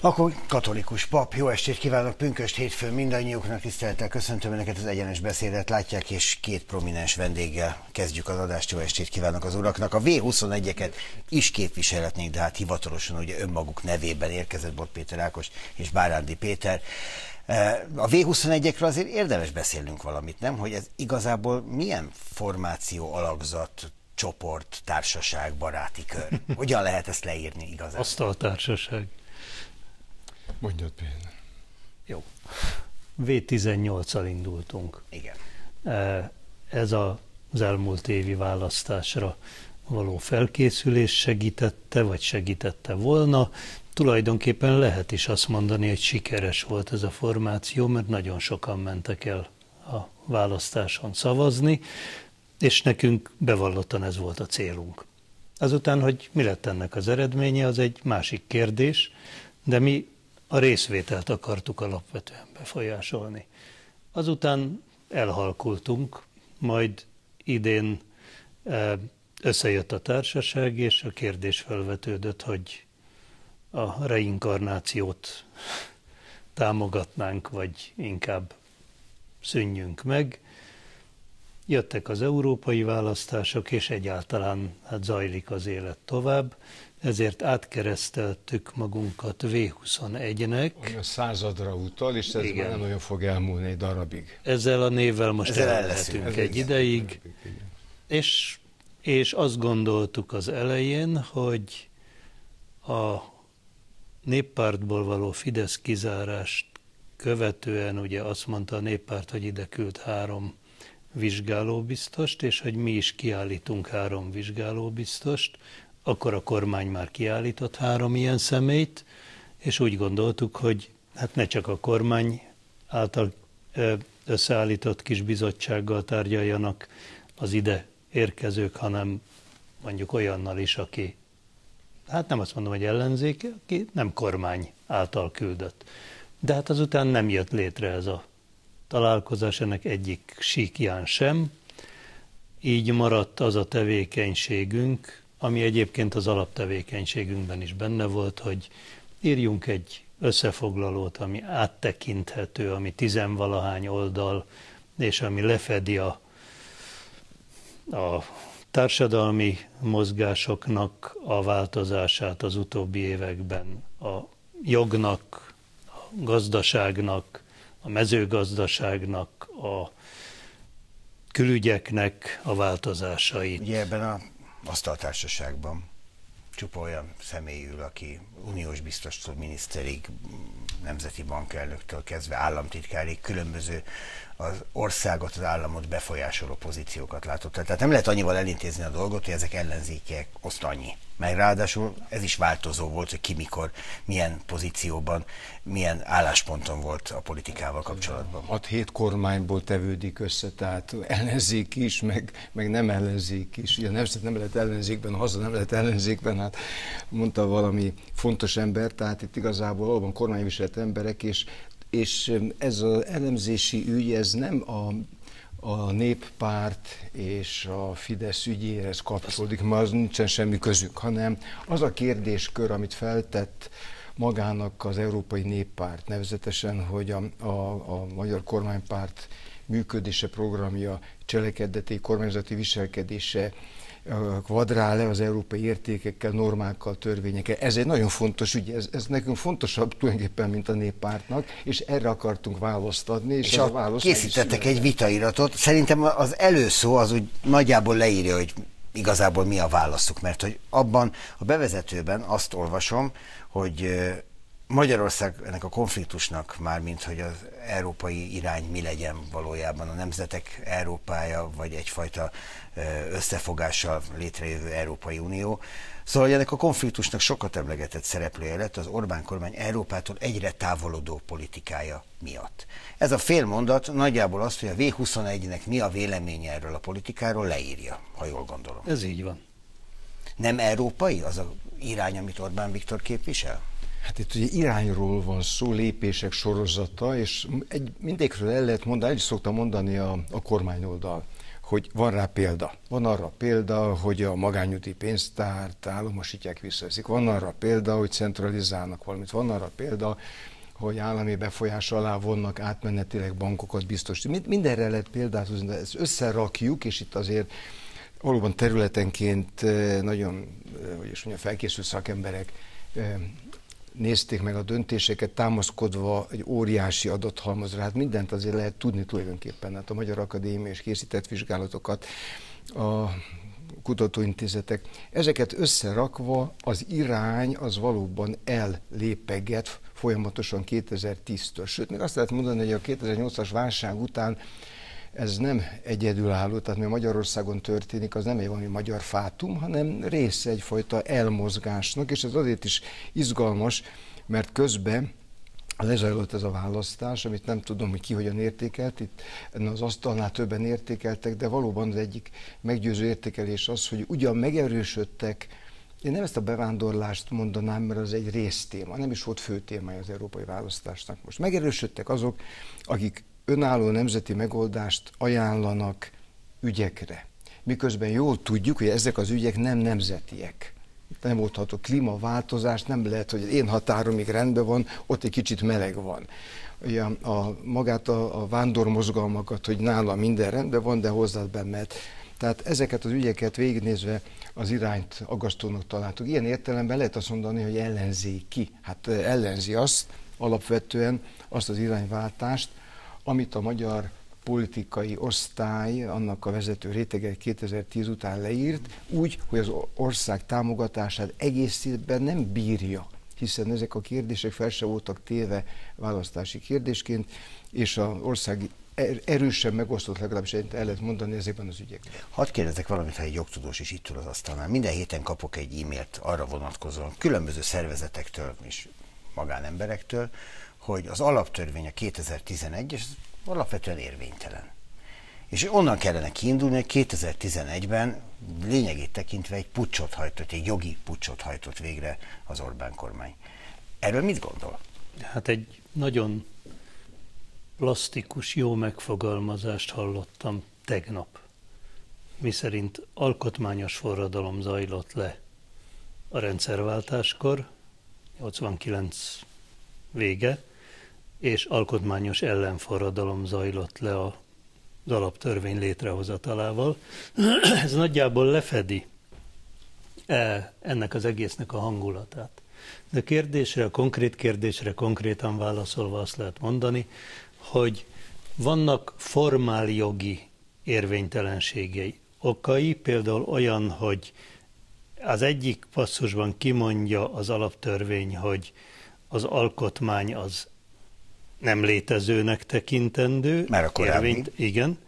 Akkor katolikus pap, jó estét kívánok, pünköst hétfőn mindannyiuknak, tisztelettel köszöntöm Önöket az egyenes beszédet, látják, és két prominens vendéggel kezdjük az adást, jó estét kívánok az uraknak. A V21-eket is képviselhetnénk, de hát hivatalosan ugye önmaguk nevében érkezett Bot Péter Ákos és Bárándi Péter. Eh, a V21-ekről azért érdemes beszélnünk valamit, nem? Hogy ez igazából milyen formáció, alakzat, csoport, társaság, baráti kör? Hogyan lehet ezt leírni igazából? Asztaltársaság. Mondjad például. Jó. V18-al indultunk. Igen. E, ez az elmúlt évi választásra való felkészülés segítette, vagy segítette volna. Tulajdonképpen lehet is azt mondani, hogy sikeres volt ez a formáció, mert nagyon sokan mentek el a választáson szavazni, és nekünk bevallottan ez volt a célunk. Azután, hogy mi lett ennek az eredménye, az egy másik kérdés, de mi a részvételt akartuk alapvetően befolyásolni. Azután elhalkultunk, majd idén e, összejött a társaság, és a kérdés felvetődött, hogy a reinkarnációt támogatnánk, vagy inkább szűnjünk meg. Jöttek az európai választások, és egyáltalán hát zajlik az élet tovább ezért átkereszteltük magunkat V21-nek. A századra utal, és ez Igen. már nem nagyon fog elmúlni egy darabig. Ezzel a névvel most Ezzel el lehetünk egy ideig, és, és azt gondoltuk az elején, hogy a néppártból való Fidesz kizárást követően ugye azt mondta a néppárt, hogy ide küld három vizsgálóbiztost, és hogy mi is kiállítunk három vizsgálóbiztost, akkor a kormány már kiállított három ilyen személyt, és úgy gondoltuk, hogy hát ne csak a kormány által összeállított kis bizottsággal tárgyaljanak az ide érkezők, hanem mondjuk olyannal is, aki, hát nem azt mondom, hogy ellenzék, aki nem kormány által küldött. De hát azután nem jött létre ez a találkozás, ennek egyik síkján sem. Így maradt az a tevékenységünk, ami egyébként az alaptevékenységünkben is benne volt, hogy írjunk egy összefoglalót, ami áttekinthető, ami tizenvalahány oldal, és ami lefedi a, a társadalmi mozgásoknak a változását az utóbbi években, a jognak, a gazdaságnak, a mezőgazdaságnak, a külügyeknek a változásait. Ugye ebben a asztaltársaságban. Csupa olyan személy ül, aki uniós biztostól miniszterig, nemzeti bankelnöktől kezdve államtitkárig különböző az országot, az államot befolyásoló pozíciókat látott. Tehát nem lehet annyival elintézni a dolgot, hogy ezek ellenzékek, oszt annyi. Meg ráadásul ez is változó volt, hogy ki mikor, milyen pozícióban, milyen állásponton volt a politikával kapcsolatban. 6-7 kormányból tevődik össze, tehát ellenzék is, meg, meg nem ellenzék is. Ugye nemzet nem lehet ellenzékben, haza nem lehet ellenzékben, hát mondta valami fontos ember, tehát itt igazából valóban kormányviselet emberek, és és ez az elemzési ügy, ez nem a, a néppárt és a Fidesz ügyéhez kapcsolódik, mert az nincsen semmi közük, hanem az a kérdéskör, amit feltett magának az Európai Néppárt, nevezetesen, hogy a, a, a Magyar Kormánypárt működése, programja, cselekedeti, kormányzati viselkedése kvadrál le az európai értékekkel, normákkal, törvényekkel. Ez egy nagyon fontos ügy, ez, ez nekünk fontosabb tulajdonképpen, mint a néppártnak, és erre akartunk választ adni. És, és a, a válasz készítettek egy vitairatot. Szerintem az előszó az úgy nagyjából leírja, hogy igazából mi a válaszuk, mert hogy abban a bevezetőben azt olvasom, hogy Magyarország ennek a konfliktusnak már, mint hogy az európai irány mi legyen valójában a nemzetek Európája, vagy egyfajta összefogással létrejövő Európai Unió. Szóval ennek a konfliktusnak sokat emlegetett szereplője lett az Orbán kormány Európától egyre távolodó politikája miatt. Ez a félmondat nagyjából azt, hogy a V21-nek mi a véleménye erről a politikáról leírja, ha jól gondolom. Ez így van. Nem európai az a irány, amit Orbán Viktor képvisel? Hát itt ugye irányról van szó, lépések sorozata, és egy, mindegyikről el lehet mondani, el szoktam mondani a, a kormányoldal, hogy van rá példa. Van arra példa, hogy a magányúti pénztárt állomosítják, visszaeszik. Van arra példa, hogy centralizálnak valamit. Van arra példa, hogy állami befolyás alá vonnak átmenetileg bankokat biztos. Mindenre lehet példát hozni, de ezt összerakjuk, és itt azért valóban területenként eh, nagyon, eh, hogy is mondjam, felkészült szakemberek eh, nézték meg a döntéseket, támaszkodva egy óriási adathalmazra. Hát mindent azért lehet tudni tulajdonképpen. Hát a Magyar Akadémia és készített vizsgálatokat, a kutatóintézetek. Ezeket összerakva az irány az valóban ellépeget folyamatosan 2010-től. Sőt, még azt lehet mondani, hogy a 2008-as válság után ez nem egyedülálló, tehát mi Magyarországon történik, az nem egy valami magyar fátum, hanem része egyfajta elmozgásnak, és ez azért is izgalmas, mert közben lezajlott ez a választás, amit nem tudom, hogy ki hogyan értékelt, itt az asztalnál többen értékeltek, de valóban az egyik meggyőző értékelés az, hogy ugyan megerősödtek, én nem ezt a bevándorlást mondanám, mert az egy résztéma, nem is volt fő témája az európai választásnak. Most megerősödtek azok, akik önálló nemzeti megoldást ajánlanak ügyekre. Miközben jól tudjuk, hogy ezek az ügyek nem nemzetiek. Nem oldható klímaváltozás, nem lehet, hogy én határomig rendben van, ott egy kicsit meleg van. Ugye a, magát a, a vándormozgalmakat, hogy nála minden rendben van, de hozzád bemet. Tehát ezeket az ügyeket végignézve az irányt agasztónak találtuk. Ilyen értelemben lehet azt mondani, hogy ellenzi ki. Hát ellenzi azt alapvetően, azt az irányváltást, amit a magyar politikai osztály, annak a vezető rétege 2010 után leírt, úgy, hogy az ország támogatását egészében nem bírja, hiszen ezek a kérdések fel se voltak téve választási kérdésként, és az ország er-, erősen megosztott, legalábbis el lehet mondani ezekben az ügyekben. Hadd kérdezek valamit, ha egy jogtudós is itt ül az asztalnál. Minden héten kapok egy e-mailt arra vonatkozóan, különböző szervezetektől és magánemberektől, hogy az alaptörvény a 2011, és alapvetően érvénytelen. És onnan kellene kiindulni, hogy 2011-ben lényegét tekintve egy pucsot hajtott, egy jogi pucsot hajtott végre az Orbán kormány. Erről mit gondol? Hát egy nagyon plastikus, jó megfogalmazást hallottam tegnap, miszerint alkotmányos forradalom zajlott le a rendszerváltáskor, 89 vége, és alkotmányos ellenforradalom zajlott le a az alaptörvény létrehozatalával. Ez nagyjából lefedi e, ennek az egésznek a hangulatát. De kérdésre, a konkrét kérdésre konkrétan válaszolva azt lehet mondani, hogy vannak formál jogi érvénytelenségei. Okai például olyan, hogy az egyik passzusban kimondja az alaptörvény, hogy az alkotmány az nem létezőnek tekintendő. Már a korábbi. Érvényt, igen.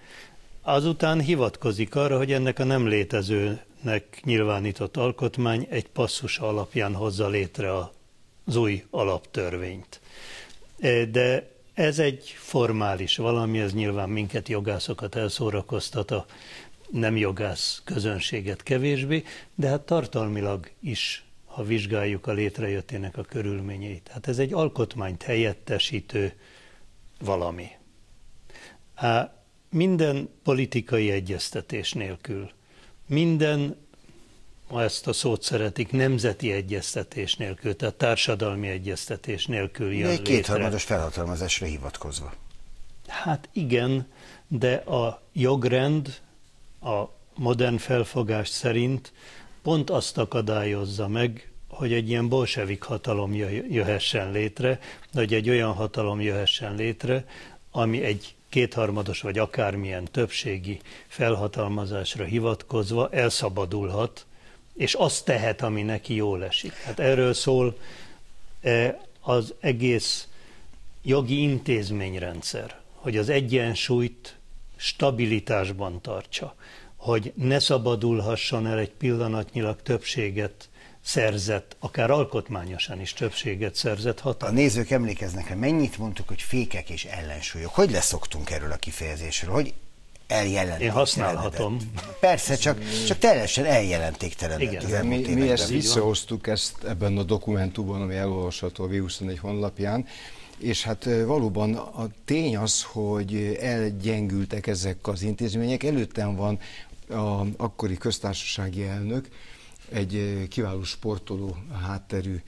Azután hivatkozik arra, hogy ennek a nem létezőnek nyilvánított alkotmány egy passzus alapján hozza létre az új alaptörvényt. E, de ez egy formális valami, ez nyilván minket jogászokat elszórakoztat, a nem jogász közönséget kevésbé, de hát tartalmilag is ha vizsgáljuk a létrejöttének a körülményeit. Hát ez egy alkotmányt helyettesítő valami. Minden politikai egyeztetés nélkül, minden, ma ezt a szót szeretik, nemzeti egyeztetés nélkül, tehát társadalmi egyeztetés nélkül jön de egy kétharmados felhatalmazásra hivatkozva. Hát igen, de a jogrend a modern felfogás szerint pont azt akadályozza meg, hogy egy ilyen bolsevik hatalom jöhessen létre, hogy egy olyan hatalom jöhessen létre, ami egy kétharmados vagy akármilyen többségi felhatalmazásra hivatkozva elszabadulhat, és azt tehet, ami neki jól esik. Hát erről szól e, az egész jogi intézményrendszer, hogy az egyensúlyt stabilitásban tartsa, hogy ne szabadulhasson el egy pillanatnyilag többséget szerzett, akár alkotmányosan is többséget szerzett hatalom. A nézők emlékeznek, hogy mennyit mondtuk, hogy fékek és ellensúlyok. Hogy leszoktunk erről a kifejezésről? Hogy eljelentéktelenedik. Én használhatom. Persze, csak, csak teljesen eljelentéktelenedett. Igen, mi, mi ezt visszahoztuk ezt ebben a dokumentumban, ami elolvasható a V24 honlapján, és hát valóban a tény az, hogy elgyengültek ezek az intézmények. Előttem van a akkori köztársasági elnök, egy kiváló sportoló hátterű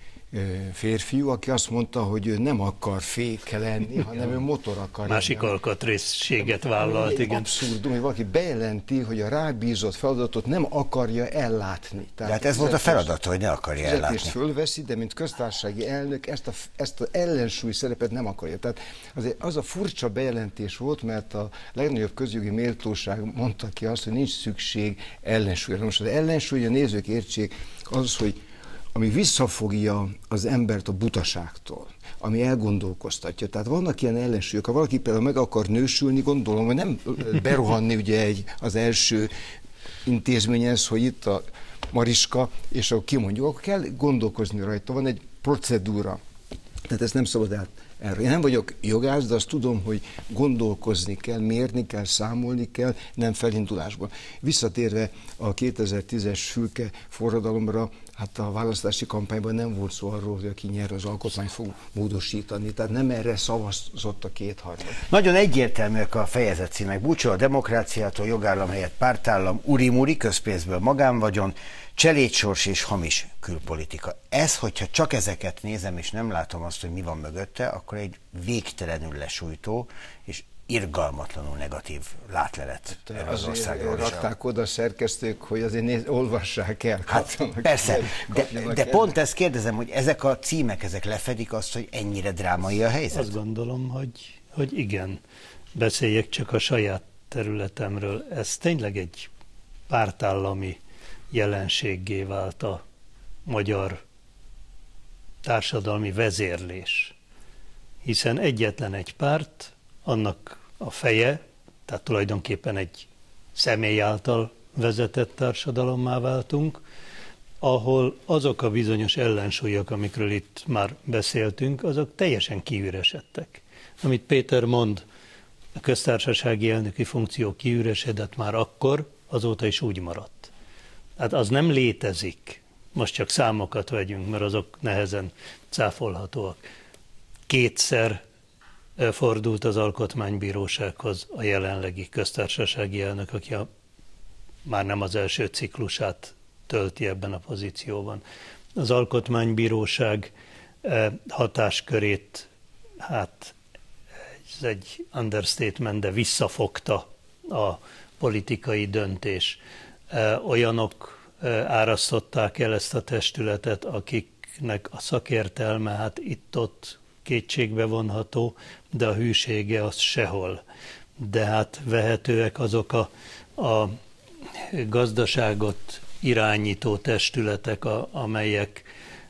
férfiú, aki azt mondta, hogy ő nem akar féke lenni, hanem ő motor akar Másik lenni. alkatrészséget vállalt, igen. Abszurdum, hogy valaki bejelenti, hogy a rábízott feladatot nem akarja ellátni. Tehát hát ez volt a feladat, hogy ne akarja ellátni. fölveszi, de mint köztársasági elnök ezt a, ezt a ellensúly szerepet nem akarja. Tehát azért az a furcsa bejelentés volt, mert a legnagyobb közjogi méltóság mondta ki azt, hogy nincs szükség ellensúlyra. Most az ellensúly, a nézők értsék, az, hogy ami visszafogja az embert a butaságtól, ami elgondolkoztatja. Tehát vannak ilyen ellensúlyok, ha valaki például meg akar nősülni, gondolom, hogy nem berohanni ugye egy, az első intézményhez, hogy itt a Mariska, és akkor kimondjuk, akkor kell gondolkozni rajta, van egy procedúra. Tehát ezt nem szabad el erről. Én nem vagyok jogász, de azt tudom, hogy gondolkozni kell, mérni kell, számolni kell, nem felindulásból. Visszatérve a 2010-es fülke forradalomra, hát a választási kampányban nem volt szó arról, hogy aki nyer, az alkotmányt fog módosítani. Tehát nem erre szavazott a kétharmad. Nagyon egyértelműek a fejezetcímek. Búcsú a demokráciától, jogállam helyett pártállam, uri-muri, közpénzből magánvagyon, cselédsors és hamis külpolitika. Ez, hogyha csak ezeket nézem, és nem látom azt, hogy mi van mögötte, akkor egy végtelenül lesújtó és irgalmatlanul negatív látlelet hát, erre az országról. Rakták oda szerkesztők, hogy azért néz, olvassák el. Hát, persze, de, de pont ezt kérdezem, hogy ezek a címek, ezek lefedik azt, hogy ennyire drámai a helyzet? Azt gondolom, hogy, hogy igen. Beszéljek csak a saját területemről. Ez tényleg egy pártállami jelenséggé vált a magyar társadalmi vezérlés. Hiszen egyetlen egy párt, annak a feje, tehát tulajdonképpen egy személy által vezetett társadalommá váltunk, ahol azok a bizonyos ellensúlyok, amikről itt már beszéltünk, azok teljesen kiüresedtek. Amit Péter mond, a köztársasági elnöki funkció kiüresedett már akkor, azóta is úgy maradt. Hát az nem létezik. Most csak számokat vegyünk, mert azok nehezen cáfolhatóak. Kétszer fordult az alkotmánybírósághoz a jelenlegi köztársasági elnök, aki a, már nem az első ciklusát tölti ebben a pozícióban. Az alkotmánybíróság hatáskörét, hát ez egy understatement, de visszafogta a politikai döntés. Olyanok árasztották el ezt a testületet, akiknek a szakértelme hát itt-ott kétségbe vonható, de a hűsége az sehol. De hát vehetőek azok a, a gazdaságot irányító testületek, a, amelyek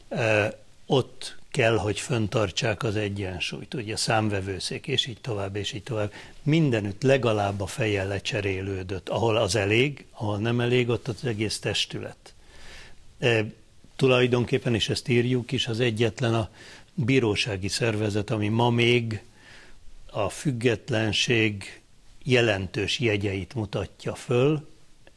e, ott kell, hogy föntartsák az egyensúlyt, ugye számvevőszék, és így tovább, és így tovább. Mindenütt legalább a feje lecserélődött, ahol az elég, ahol nem elég, ott az egész testület. E, tulajdonképpen, és ezt írjuk is, az egyetlen a bírósági szervezet, ami ma még a függetlenség jelentős jegyeit mutatja föl,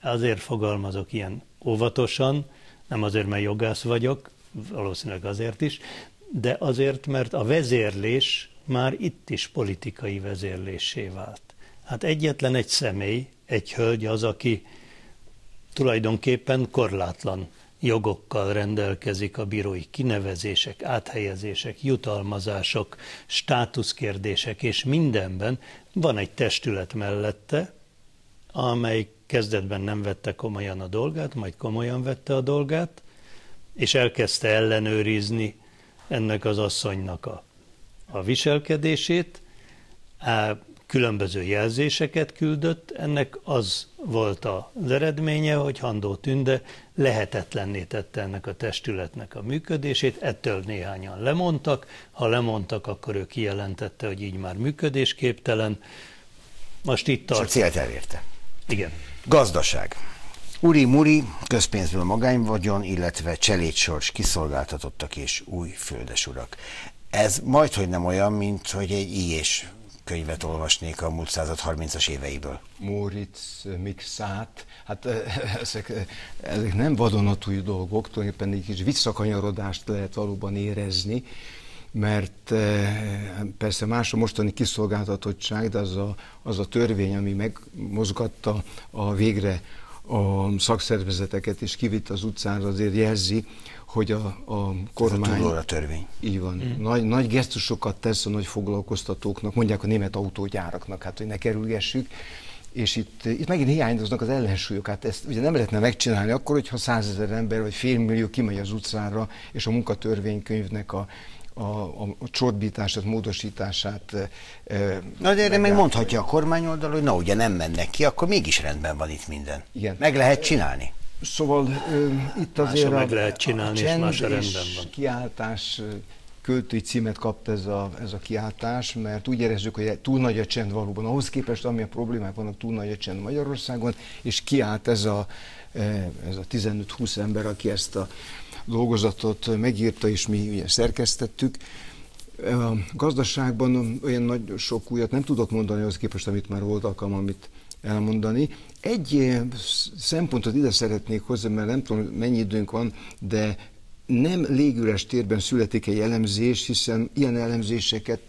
azért fogalmazok ilyen óvatosan, nem azért, mert jogász vagyok, valószínűleg azért is, de azért, mert a vezérlés már itt is politikai vezérlésé vált. Hát egyetlen egy személy, egy hölgy az, aki tulajdonképpen korlátlan jogokkal rendelkezik a bírói kinevezések, áthelyezések, jutalmazások, státuszkérdések és mindenben van egy testület mellette, amely kezdetben nem vette komolyan a dolgát, majd komolyan vette a dolgát, és elkezdte ellenőrizni ennek az asszonynak a, a viselkedését, különböző jelzéseket küldött, ennek az volt az eredménye, hogy Handó Tünde lehetetlenné tette ennek a testületnek a működését, ettől néhányan lemondtak, ha lemondtak, akkor ő kijelentette, hogy így már működésképtelen. Most itt tart. És a célt elérte. Igen. Gazdaság. Uri Muri, közpénzből magányvagyon, illetve cselédsors kiszolgáltatottak és új földesurak. Ez majd, hogy nem olyan, mint hogy egy I és könyvet olvasnék a múlt század 30-as éveiből. Moritz, Mixát, hát ezek, ezek nem vadonatúj dolgok, tulajdonképpen egy kis visszakanyarodást lehet valóban érezni, mert persze más a mostani kiszolgáltatottság, de az a, az a törvény, ami megmozgatta a végre a szakszervezeteket és kivitt az utcára, azért jelzi, hogy a, a kormány... Ez a törvény. Így van. Mm. Nagy, nagy gesztusokat tesz a nagy foglalkoztatóknak, mondják a német autógyáraknak, hát hogy ne kerülgessük, és itt, itt megint hiányoznak az ellensúlyok. Hát ezt ugye nem lehetne megcsinálni akkor, hogyha százezer ember vagy félmillió kimegy az utcára, és a munkatörvénykönyvnek a, a, a, a csorbítását, módosítását. Na de erre meg mondhatja a kormány oldal, hogy na ugye nem mennek ki, akkor mégis rendben van itt minden. Igen. Meg lehet csinálni. Szóval itt azért meg lehet csinálni, a és más a rendben van. kiáltás költői címet kapta ez a, ez a kiáltás, mert úgy érezzük, hogy túl nagy a csend valóban. Ahhoz képest, ami a problémák vannak, túl nagy a csend Magyarországon, és kiállt ez a, ez a 15-20 ember, aki ezt a dolgozatot megírta, és mi ugye szerkesztettük. A gazdaságban olyan nagy sok újat nem tudok mondani az képest, amit már volt alkalmam amit elmondani. Egy szempontot ide szeretnék hozni, mert nem tudom, mennyi időnk van, de nem légüres térben születik egy elemzés, hiszen ilyen elemzéseket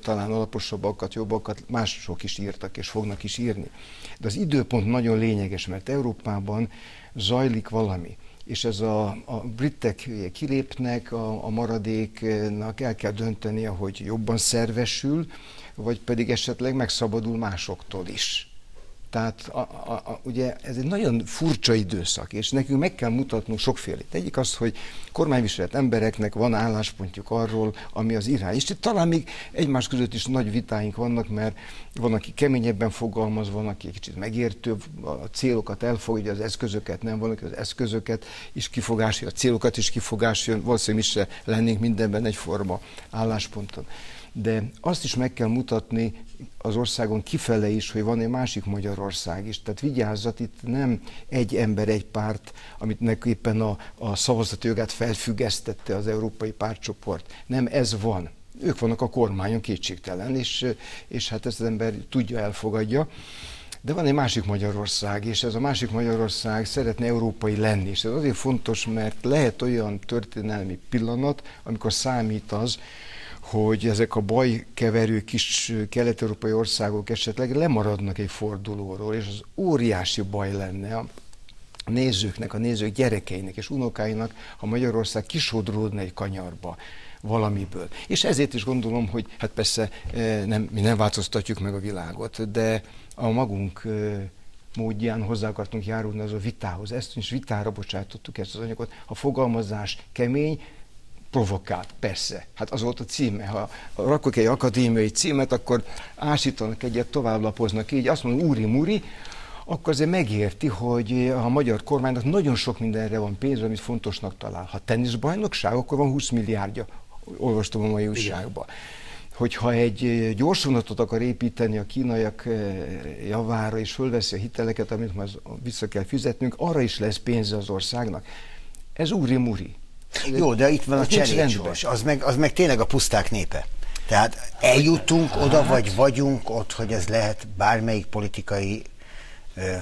talán alaposabbakat, jobbakat mások is írtak és fognak is írni. De az időpont nagyon lényeges, mert Európában zajlik valami és ez a, a britek kilépnek, a, a maradéknak el kell döntenie, hogy jobban szervesül, vagy pedig esetleg megszabadul másoktól is. Tehát a, a, a, ugye ez egy nagyon furcsa időszak, és nekünk meg kell mutatnunk sokfélét. Egyik az, hogy kormányviselet embereknek van álláspontjuk arról, ami az irány. És itt talán még egymás között is nagy vitáink vannak, mert van, aki keményebben fogalmaz, van, aki egy kicsit megértőbb, a célokat elfogadja, az eszközöket nem, van, aki az eszközöket is kifogásolja, a célokat is kifogásolja, valószínűleg mi se lennénk mindenben egyforma állásponton de azt is meg kell mutatni az országon kifele is, hogy van egy másik Magyarország is. Tehát vigyázzat, itt nem egy ember, egy párt, amit éppen a, a szavazati jogát felfüggesztette az európai pártcsoport. Nem ez van. Ők vannak a kormányon kétségtelen, és, és hát ezt az ember tudja, elfogadja. De van egy másik Magyarország, és ez a másik Magyarország szeretne európai lenni. És ez azért fontos, mert lehet olyan történelmi pillanat, amikor számít az, hogy ezek a bajkeverő kis kelet-európai országok esetleg lemaradnak egy fordulóról, és az óriási baj lenne a nézőknek, a nézők gyerekeinek és unokáinak, ha Magyarország kisodródna egy kanyarba valamiből. És ezért is gondolom, hogy hát persze nem, mi nem változtatjuk meg a világot, de a magunk módján hozzá akartunk járulni az a vitához. Ezt is vitára bocsátottuk ezt az anyagot. A fogalmazás kemény, provokált, persze. Hát az volt a címe. Ha rakok egy akadémiai címet, akkor ásítanak egyet, tovább lapoznak így, azt mondom, úri muri, akkor azért megérti, hogy a magyar kormánynak nagyon sok mindenre van pénz, amit fontosnak talál. Ha teniszbajnokság, akkor van 20 milliárdja. Olvastam a mai újságban. Hogyha egy gyorsvonatot akar építeni a kínaiak eh, javára, és fölveszi a hiteleket, amit már vissza kell fizetnünk, arra is lesz pénze az országnak. Ez úri-muri. Jó, de itt van a cserécsors, az meg, az meg tényleg a puszták népe. Tehát eljutunk oda, hát. vagy vagyunk ott, hogy ez lehet bármelyik politikai ö,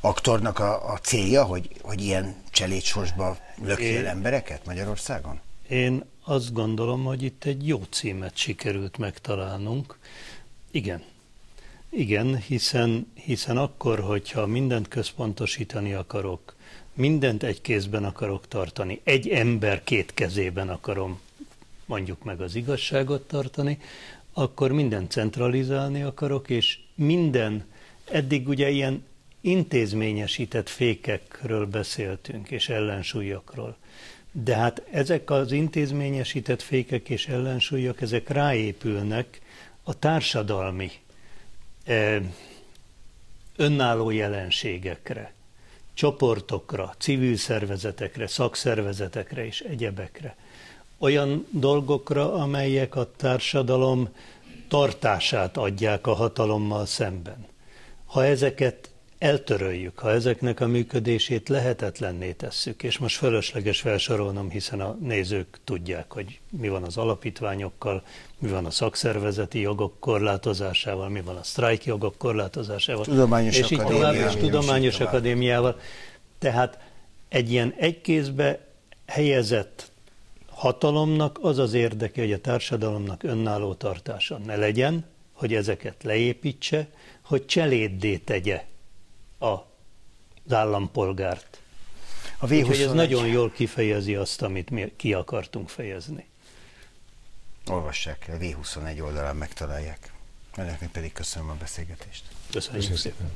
aktornak a, a célja, hogy, hogy ilyen cselédsorsba lökjél embereket Magyarországon? Én azt gondolom, hogy itt egy jó címet sikerült megtalálnunk. Igen. Igen, hiszen, hiszen akkor, hogyha mindent központosítani akarok, mindent egy kézben akarok tartani, egy ember két kezében akarom mondjuk meg az igazságot tartani, akkor minden centralizálni akarok, és minden, eddig ugye ilyen intézményesített fékekről beszéltünk, és ellensúlyokról. De hát ezek az intézményesített fékek és ellensúlyok, ezek ráépülnek a társadalmi eh, önálló jelenségekre csoportokra, civil szervezetekre, szakszervezetekre és egyebekre. Olyan dolgokra, amelyek a társadalom tartását adják a hatalommal szemben. Ha ezeket eltöröljük, ha ezeknek a működését lehetetlenné tesszük, és most fölösleges felsorolnom, hiszen a nézők tudják, hogy mi van az alapítványokkal, mi van a szakszervezeti jogok korlátozásával, mi van a sztrájk jogok korlátozásával, tudományos és így tovább, és tudományos akadémiával. Tehát egy ilyen egykézbe helyezett hatalomnak az az érdeke, hogy a társadalomnak önálló tartása ne legyen, hogy ezeket leépítse, hogy cseléddé tegye az állampolgárt. A v Úgyhogy ez nagyon jól kifejezi azt, amit mi ki akartunk fejezni. Olvassák el, V21 oldalán megtalálják. Önöknek pedig köszönöm a beszélgetést. Köszönjük, köszönjük szépen.